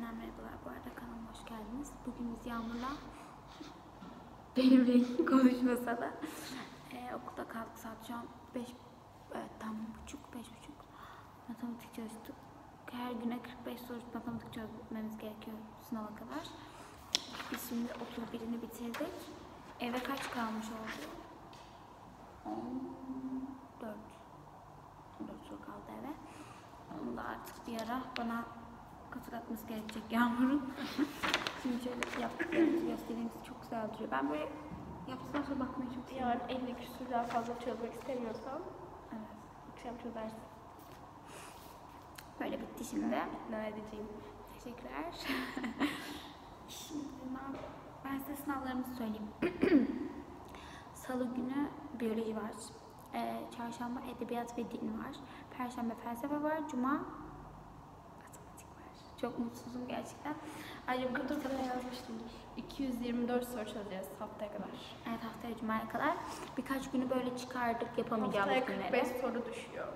Yeniden merhabalar. Bu arada kanalıma hoş geldiniz. Bugün biz Yağmur'la benimle konuşmasa da e, okulda kaldık saat şu an 5 evet, tam buçuk, beş buçuk matematik çalıştık. Her güne 45 soru matematik çözmemiz gerekiyor sınava kadar. Biz şimdi 31'ini bitirdik. Eve kaç kalmış oldu? 14. 14 soru kaldı eve. Onu da artık bir ara bana hatırlatması gerekecek Yağmur'un. Şimdi şöyle yaptıklarımızı göstereyim. Çok güzel duruyor. Ben böyle yaptıktan sonra bakmayı çok seviyorum. Yarın 50 küsur daha fazla çözmek istemiyorsan Evet. akşam çözersin. Böyle bitti şimdi. Ne edeceğim? Teşekkürler. Şimdi ben, ben size sınavlarımızı söyleyeyim. Salı günü biyoloji var. Ee, çarşamba edebiyat ve din var. Perşembe felsefe var. Cuma. Çok mutsuzum gerçekten. Ayrıca bu buraya yazmıştımdır. 224 soru çözeceğiz haftaya kadar. Evet haftaya Cuma'ya kadar. Birkaç günü böyle çıkardık yapamayacağımız Haftaya günleri. 45 soru düşüyor.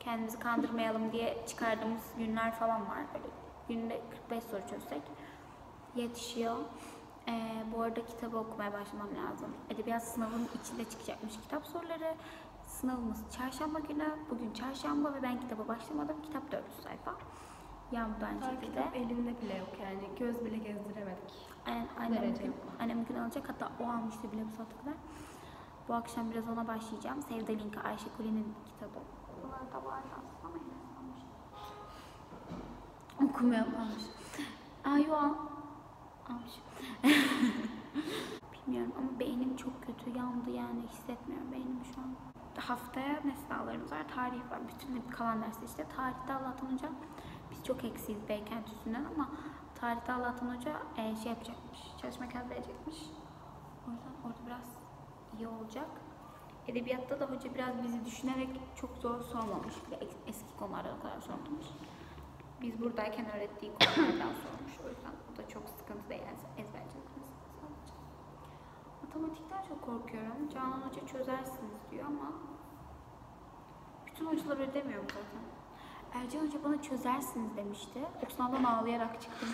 Kendimizi kandırmayalım diye çıkardığımız günler falan var. Böyle günde 45 soru çözsek yetişiyor. Ee, bu arada kitabı okumaya başlamam lazım. Edebiyat sınavının içinde çıkacakmış kitap soruları. Sınavımız çarşamba günü. Bugün çarşamba ve ben kitaba başlamadım. Kitap 400 sayfa. Yağmur da aynı Daha şekilde. kitap elinde bile yok yani. Göz bile gezdiremedik. Aynen, annem, Derece bugün, annem bugün alacak. Hatta o almıştı bile bu saate kadar. Bu akşam biraz ona başlayacağım. Sevda Linka Ayşe Kuli'nin kitabı. Bunlar da var aslında ama Enes almış. Aa yo al. Almış. Bilmiyorum ama beynim çok kötü yandı yani hissetmiyorum beynimi şu an. Haftaya ne sınavlarımız var? Tarih var. Bütün kalan dersler işte. Tarihte Allah'tan Hoca biz çok eksiyiz Beykent üstünden ama tarihte Allah'tan Hoca e, şey yapacakmış. Çalışma kağıdı verecekmiş. O yüzden orada biraz iyi olacak. Edebiyatta da hoca biraz bizi düşünerek çok zor sormamış. Es- eski konulardan o kadar sormamış. Biz buradayken öğrettiği konulardan sormuş. O yüzden o da çok sıkıntı değil. Yani sadece. Matematikten çok korkuyorum. Canan Hoca çözersiniz diyor ama bütün hocalar öyle demiyor mu zaten? Ercan Hoca bana çözersiniz demişti. O sınavdan ağlayarak çıktım.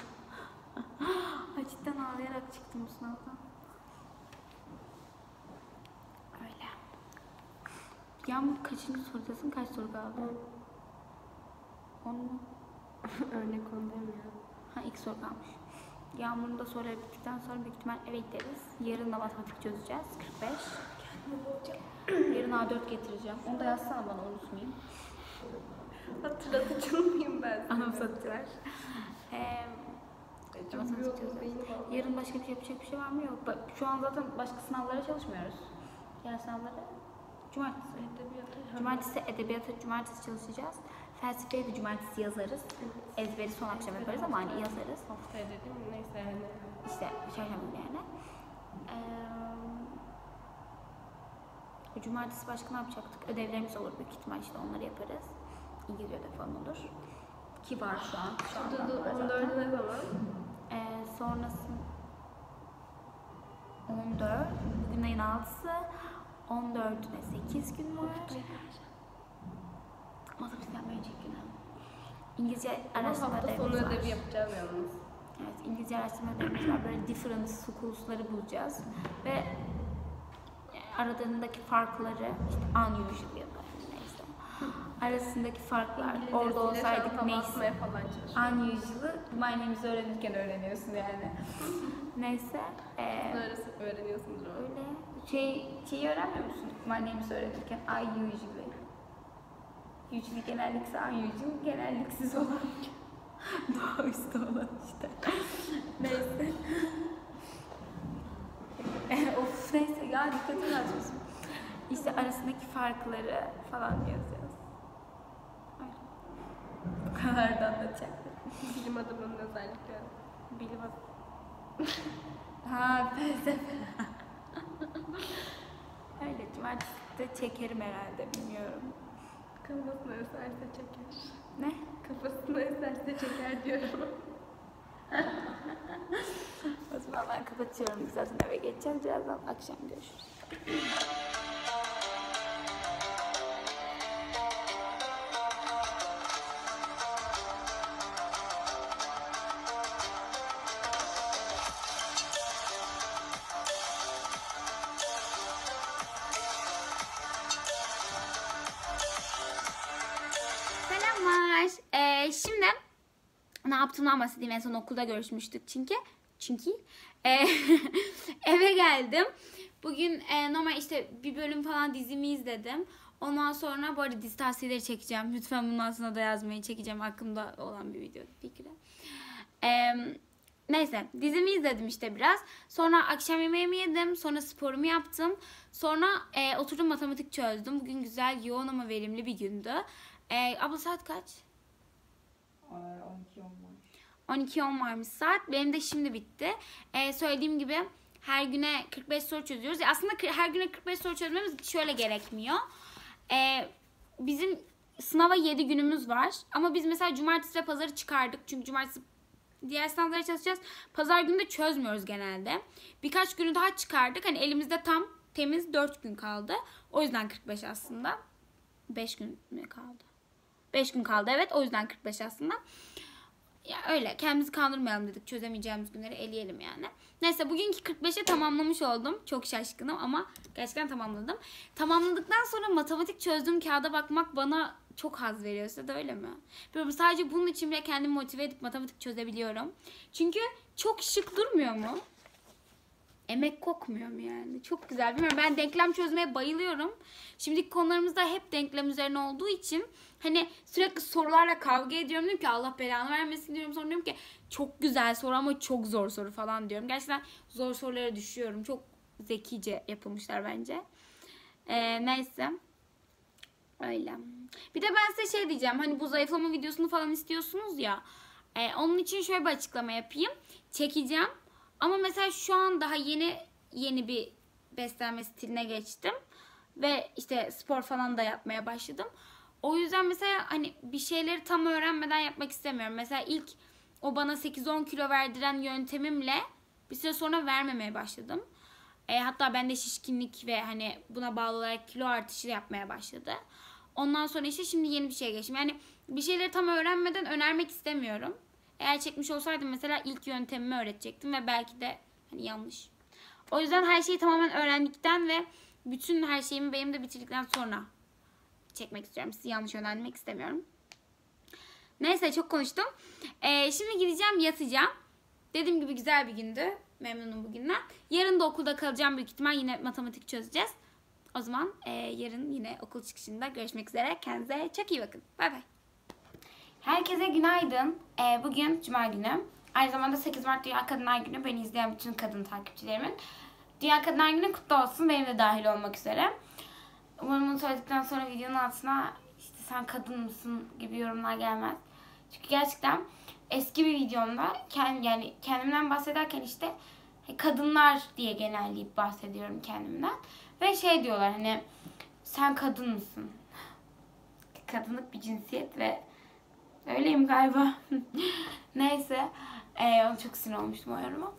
Cidden ağlayarak çıktım bu sınavdan. Öyle. Yağmur kaçıncı sorudasın? Kaç soru kaldı? 10 mu? Örnek onu demiyorum. Ha ilk soru kalmış. Yağmur'un da soruları bittikten sonra büyük ihtimal eve gideriz. Yarın da matematik çözeceğiz. 45. Yarın A4 getireceğim. Onu da yazsana bana unutmayayım. Hatırlatıcı mıyım ben? Ee, değil vallahi. Yarın başka bir şey yapacak bir şey var mı? Yok. Bak, Şu an zaten başka sınavlara çalışmıyoruz. Diğer sınavlara cumartesi. Edebiyatı. Cumartesi edebiyata cumartesi çalışacağız. Felsefeye de cumartesi yazarız. Ezberi son akşam yaparız ama hani yazarız. Haftaya dedim neyse yani. İşte çarşamba günü yani. Ee, cumartesi başka ne yapacaktık? Ödevlerimiz olur büyük ihtimal işte onları yaparız. İngilizce ödev falan olur. Ki var şu an. Şu an zaten. 14'ü ne zaman? Ee, sonrası 14, bugün ayın 6'sı, 14'üne 8 gün var. Matematik yapmaya önceki günü. İngilizce araştırma hafta sonu ödevimiz var. ödevi yapacağım yalnız. Evet, İngilizce araştırma ödevimiz var. Böyle different schools'ları bulacağız. Ve aralarındaki farkları, işte unusual da. Arasındaki farklar, orada İngilizcesiyle olsaydık neyse. Unusual'ı my name'imizi öğrenirken öğreniyorsun yani. neyse. eee, Arası öğreniyorsundur o. öyle şey, şeyi öğrenmiyor musun? My name'imizi öğrenirken I usually. Usually genellikse unusual, genelliksiz olan. Doğaüstü olan işte. neyse. E, of neyse ya dikkatimi açmışım. İşte arasındaki farkları falan yazıyoruz. Bu kadar da anlatacaklar. Bilim adamının özellikleri. Bilim Ha felsefe. Öyle cumartesi de çekerim herhalde bilmiyorum. Kafasına eserse çeker. Ne? Kafasına eserse çeker diyorum. O zaman ben kapatıyorum. Zaten eve geçeceğiz. Birazdan akşam görüşürüz. Yaptığımdan bahsedeyim. En son okulda görüşmüştük çünkü. Çünkü e, eve geldim. Bugün e, normal işte bir bölüm falan dizimi izledim. Ondan sonra bu arada dizi tavsiyeleri çekeceğim. Lütfen bunun altına da yazmayı çekeceğim. Aklımda olan bir video fikri. E, neyse dizimi izledim işte biraz. Sonra akşam yemeğimi yedim. Sonra sporumu yaptım. Sonra e, oturdum matematik çözdüm. Bugün güzel, yoğun ama verimli bir gündü. E, abla saat kaç? 12 olmuş. 12-10 varmış saat. Benim de şimdi bitti. Ee, söylediğim gibi her güne 45 soru çözüyoruz. Ya aslında her güne 45 soru çözmemiz şöyle gerekmiyor. Ee, bizim sınava 7 günümüz var. Ama biz mesela cumartesi ve pazarı çıkardık. Çünkü cumartesi diğer sınavlara çalışacağız. Pazar günü de çözmüyoruz genelde. Birkaç günü daha çıkardık. Hani elimizde tam temiz 4 gün kaldı. O yüzden 45 aslında. 5 gün mü kaldı? 5 gün kaldı evet. O yüzden 45 aslında. Ya öyle kendimizi kandırmayalım dedik. Çözemeyeceğimiz günleri eleyelim yani. Neyse bugünkü 45'e tamamlamış oldum. Çok şaşkınım ama gerçekten tamamladım. Tamamladıktan sonra matematik çözdüğüm kağıda bakmak bana çok haz veriyor. Size de öyle mi? Bilmiyorum sadece bunun için bile kendimi motive edip matematik çözebiliyorum. Çünkü çok şık durmuyor mu? Emek kokmuyor mu yani? Çok güzel. Bilmiyorum ben denklem çözmeye bayılıyorum. Şimdiki konularımızda hep denklem üzerine olduğu için hani sürekli sorularla kavga ediyorum. Diyorum ki Allah belanı vermesin diyorum. Sonra diyorum ki çok güzel soru ama çok zor soru falan diyorum. Gerçekten zor sorulara düşüyorum. Çok zekice yapılmışlar bence. Ee, neyse. Öyle. Bir de ben size şey diyeceğim. Hani bu zayıflama videosunu falan istiyorsunuz ya. Ee, onun için şöyle bir açıklama yapayım. Çekeceğim. Ama mesela şu an daha yeni yeni bir beslenme stiline geçtim. Ve işte spor falan da yapmaya başladım. O yüzden mesela hani bir şeyleri tam öğrenmeden yapmak istemiyorum. Mesela ilk o bana 8-10 kilo verdiren yöntemimle bir süre sonra vermemeye başladım. E, hatta bende şişkinlik ve hani buna bağlı olarak kilo artışı da yapmaya başladı. Ondan sonra işte şimdi yeni bir şeye geçtim. Yani bir şeyleri tam öğrenmeden önermek istemiyorum. Eğer çekmiş olsaydım mesela ilk yöntemimi öğretecektim ve belki de hani yanlış. O yüzden her şeyi tamamen öğrendikten ve bütün her şeyimi benim de bitirdikten sonra çekmek istiyorum. Sizi yanlış yönlendirmek istemiyorum. Neyse çok konuştum. Ee, şimdi gideceğim yatacağım. Dediğim gibi güzel bir gündü. Memnunum bugünden. Yarın da okulda kalacağım büyük ihtimal. Yine matematik çözeceğiz. O zaman e, yarın yine okul çıkışında görüşmek üzere. Kendinize çok iyi bakın. Bay bay. Herkese günaydın. Ee, bugün Cuma günü. Aynı zamanda 8 Mart Dünya Kadınlar Günü. Beni izleyen bütün kadın takipçilerimin. Dünya Kadınlar Günü kutlu olsun. Benim de dahil olmak üzere. Umarım bunu söyledikten sonra videonun altına işte sen kadın mısın gibi yorumlar gelmez. Çünkü gerçekten eski bir videomda kendim, yani kendimden bahsederken işte kadınlar diye genelleyip bahsediyorum kendimden. Ve şey diyorlar hani sen kadın mısın? Kadınlık bir cinsiyet ve öyleyim galiba. Neyse. Ee, onu çok sinir olmuştum o yoruma.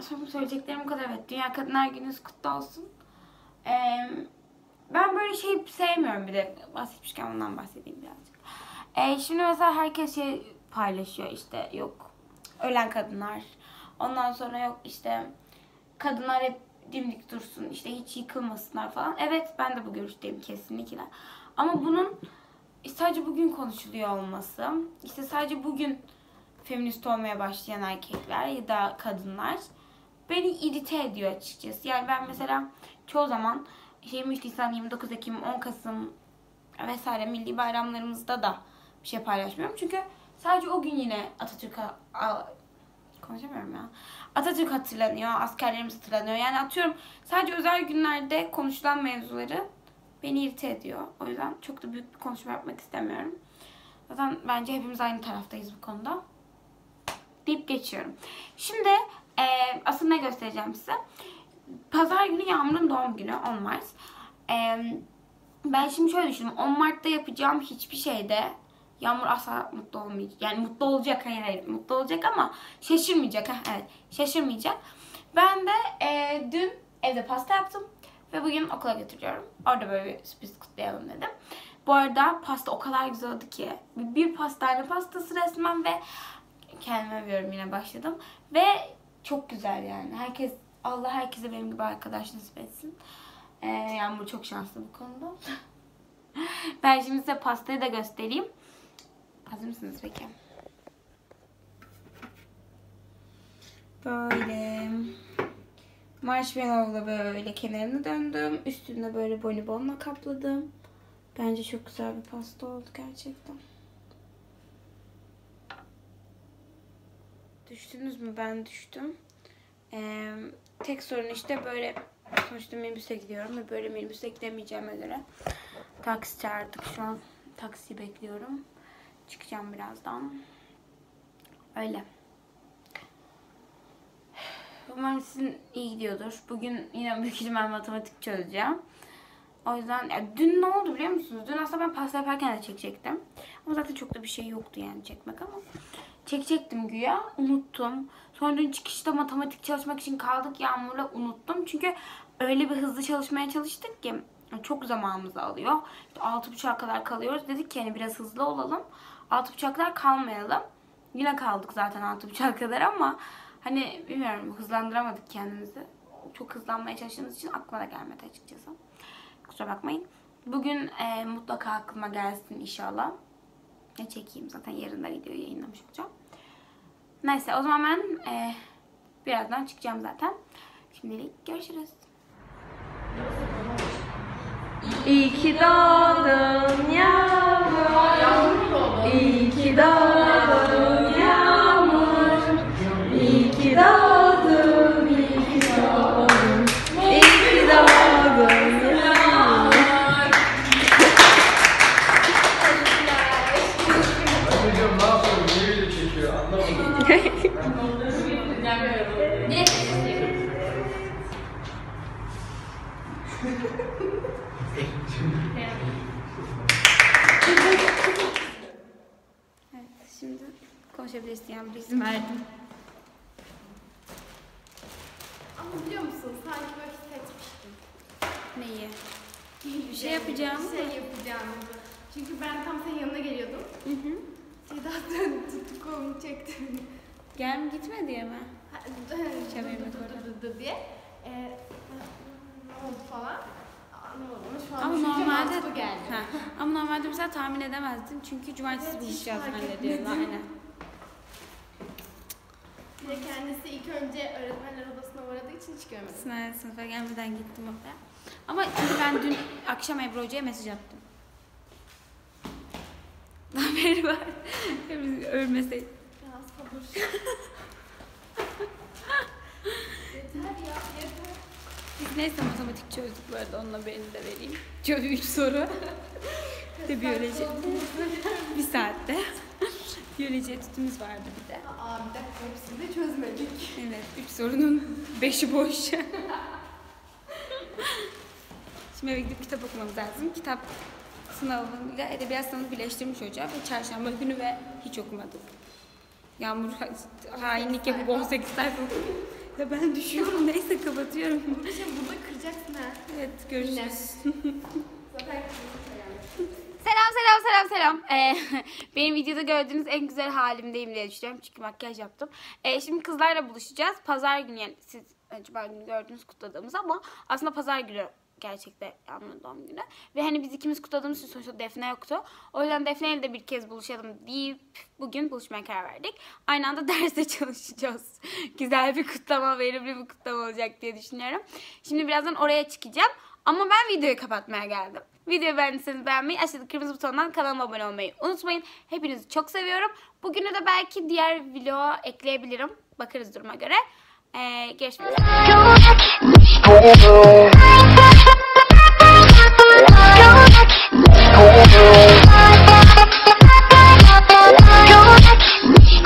Sonra söyleyeceklerim bu kadar. Evet. Dünya Kadınlar Gününüz kutlu olsun. Ee, ben böyle şey sevmiyorum bir de. Bahsetmişken ondan bahsedeyim birazcık. Ee, şimdi mesela herkes şey paylaşıyor işte yok ölen kadınlar. Ondan sonra yok işte kadınlar hep dimdik dursun işte hiç yıkılmasınlar falan. Evet ben de bu görüşteyim kesinlikle. Ama bunun sadece bugün konuşuluyor olması, işte sadece bugün feminist olmaya başlayan erkekler ya da kadınlar beni irite ediyor açıkçası. Yani ben mesela çoğu zaman 23 Nisan, 29 Ekim, 10 Kasım vesaire milli bayramlarımızda da bir şey paylaşmıyorum. Çünkü sadece o gün yine Atatürk konuşamıyorum ya. Atatürk hatırlanıyor, askerlerimiz hatırlanıyor. Yani atıyorum sadece özel günlerde konuşulan mevzuları beni irite ediyor. O yüzden çok da büyük bir konuşma yapmak istemiyorum. Zaten bence hepimiz aynı taraftayız bu konuda. Deyip geçiyorum. Şimdi e, asıl ne göstereceğim size? Pazar günü Yağmur'un doğum günü 10 Mart. E, ben şimdi şöyle düşündüm. 10 Mart'ta yapacağım hiçbir şeyde Yağmur asla mutlu olmayacak. Yani mutlu olacak hayır hayır mutlu olacak ama şaşırmayacak. Ha, evet şaşırmayacak. Ben de e, dün evde pasta yaptım. Ve bugün okula götürüyorum. Orada böyle bir sürpriz kutlayalım dedim. Bu arada pasta o kadar güzel oldu ki. Bir pastane pastası resmen ve kendime övüyorum yine başladım. Ve çok güzel yani. Herkes Allah herkese benim gibi arkadaş nasip etsin. Ee, yani bu çok şanslı bu konuda. ben şimdi size pastayı da göstereyim. Hazır mısınız peki? Böyle marshmallow'la böyle kenarını döndüm. Üstünde böyle bonibonla kapladım. Bence çok güzel bir pasta oldu gerçekten. Düştünüz mü? Ben düştüm. Ee, tek sorun işte böyle sonuçta minibüse gidiyorum ve böyle minibüse gidemeyeceğime göre taksi çağırdık şu an. Taksi bekliyorum. Çıkacağım birazdan. Öyle. Umarım sizin iyi gidiyordur. Bugün yine büyük ihtimal matematik çözeceğim. O yüzden ya dün ne oldu biliyor musunuz? Dün aslında ben pasta yaparken de çekecektim. Ama zaten çok da bir şey yoktu yani çekmek ama. Çekecektim güya. Unuttum. Sonra dün çıkışta matematik çalışmak için kaldık Yağmur'la unuttum. Çünkü öyle bir hızlı çalışmaya çalıştık ki çok zamanımızı alıyor. İşte 6.30'a kadar kalıyoruz. Dedik ki hani biraz hızlı olalım. 6.30'a kadar kalmayalım. Yine kaldık zaten 6.30'a kadar ama hani bilmiyorum hızlandıramadık kendimizi. Çok hızlanmaya çalıştığımız için aklıma da gelmedi açıkçası. Kusura bakmayın. Bugün e, mutlaka aklıma gelsin inşallah. Ne çekeyim zaten yarın da video yayınlamış olacağım. Neyse o zaman ben e, birazdan çıkacağım zaten. Şimdilik görüşürüz. İyi ki doğdun yağmur. İyi ki doğdun Bir şey yapacağım Bir şey yapacağımı. Çünkü ben tam senin yanına geliyordum. Hı hı. Sedat'ın tuttu kolunu çekti. Gel gitme diye mi? Çevirmek orada. diye. Ee, ne oldu falan. Ama normalde geldi. Ha, ama normalde mesela tahmin edemezdim çünkü cumartesi Evet, buluşacağız zannediyorum aynen. Bir de kendisi ilk önce öğretmenler odasına uğradığı için hiç görmedim. Sınava, sınıfa gelmeden gittim oraya. Ama çünkü ben dün akşam Ebru Hoca'ya mesaj attım. Haberi var. Biz ölmeseydik. Ya sabır. yeter ya yeter. Biz neyse matematik çözdük bu arada onunla beni de vereyim. Çözdü 3 soru. de biyoloji. bir saatte. biyoloji etütümüz vardı bir de. Aa bir dakika hepsini de çözmedik. Evet, 3 sorunun 5'i boş. Şimdi eve gidip kitap okumamız lazım. Kitap sınavıyla edebiyat sınavını birleştirmiş hoca ve çarşamba günü ve hiç okumadık. Yağmur ha- hainlik yapıp 18 sayfa okudu. Ya ben düşüyorum neyse kapatıyorum. Şey burada kıracaksın ha. Evet görüşürüz. Selam selam selam selam. Ee, benim videoda gördüğünüz en güzel halimdeyim diye düşünüyorum. Çünkü makyaj yaptım. Ee, şimdi kızlarla buluşacağız. Pazar günü yani siz cuma günü gördüğünüz kutladığımız ama aslında pazar günü gerçekte Yağmur'un doğum günü. Ve hani biz ikimiz kutladığımız için sonuçta Defne yoktu. O yüzden Defne ile de bir kez buluşalım deyip bugün buluşmaya karar verdik. Aynı anda derste çalışacağız. Güzel bir kutlama, verimli bir kutlama olacak diye düşünüyorum. Şimdi birazdan oraya çıkacağım. Ama ben videoyu kapatmaya geldim. Videoyu beğendiyseniz beğenmeyi, aşağıdaki kırmızı butondan kanalıma abone olmayı unutmayın. Hepinizi çok seviyorum. Bugünü de belki diğer vloga ekleyebilirim. Bakarız duruma göre. Ee, görüşmek üzere. Let's go.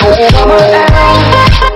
Let's go.